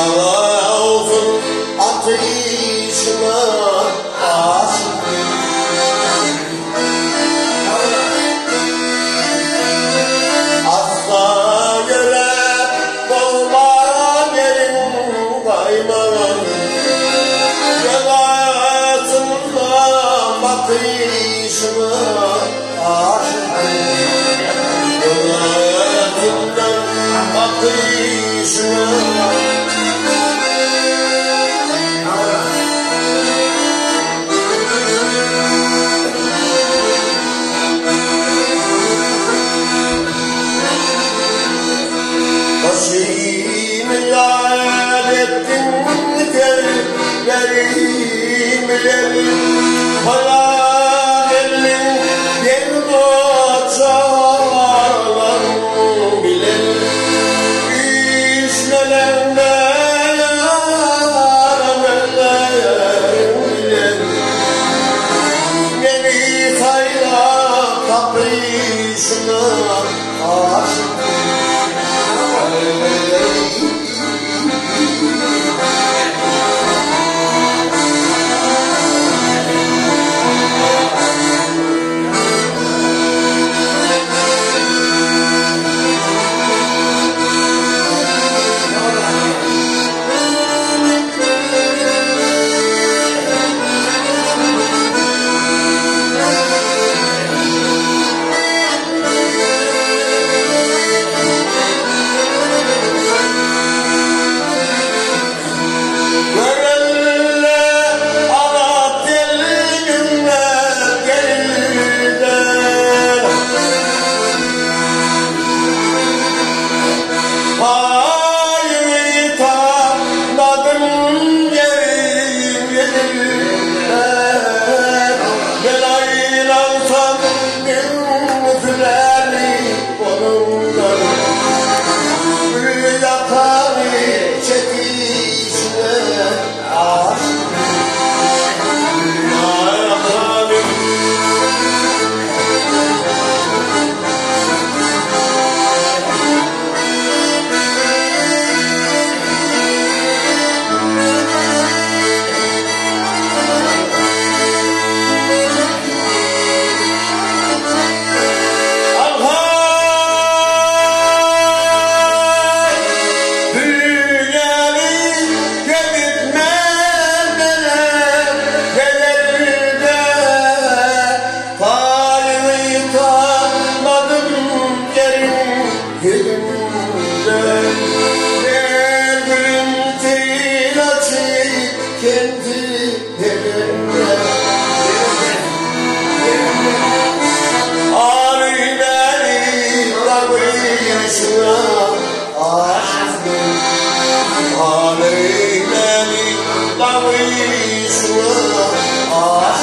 Baba. 一说，啊，